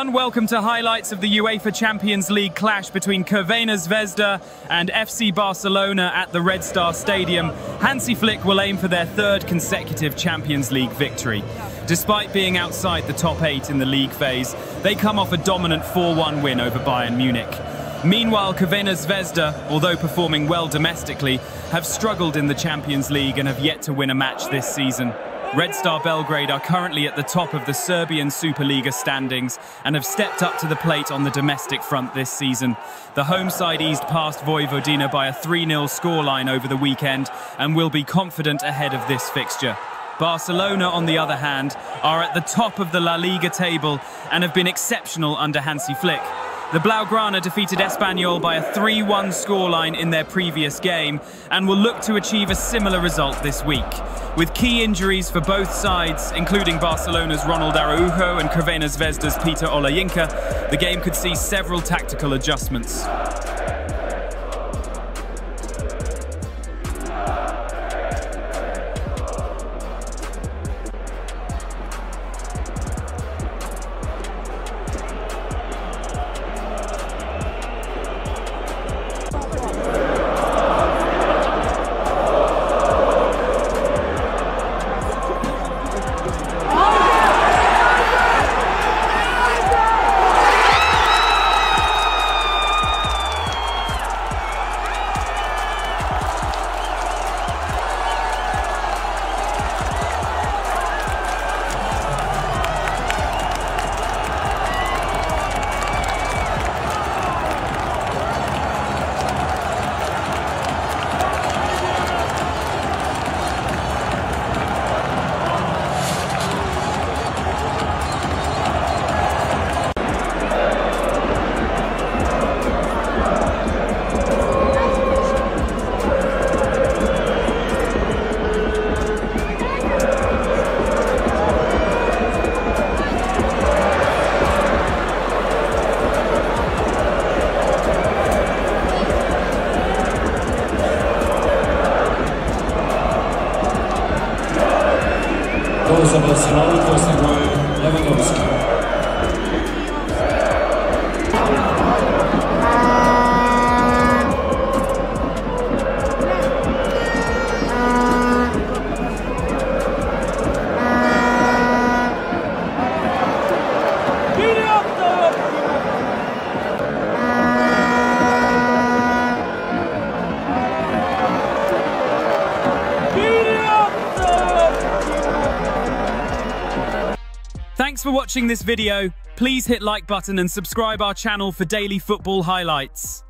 everyone, welcome to highlights of the UEFA Champions League clash between Crvena Zvezda and FC Barcelona at the Red Star Stadium. Hansi Flick will aim for their third consecutive Champions League victory. Despite being outside the top eight in the league phase, they come off a dominant 4-1 win over Bayern Munich. Meanwhile, Crvena Zvezda, although performing well domestically, have struggled in the Champions League and have yet to win a match this season. Red Star Belgrade are currently at the top of the Serbian Superliga standings and have stepped up to the plate on the domestic front this season. The home side eased past Vojvodina by a 3-0 scoreline over the weekend and will be confident ahead of this fixture. Barcelona, on the other hand, are at the top of the La Liga table and have been exceptional under Hansi Flick. The Blaugrana defeated Espanyol by a 3-1 scoreline in their previous game and will look to achieve a similar result this week. With key injuries for both sides, including Barcelona's Ronald Araujo and Crvena Zvezda's Peter Olayinka, the game could see several tactical adjustments. Dole za Barcelonu, Bosne Lewandowski. Thanks for watching this video. Please hit like button and subscribe our channel for daily football highlights.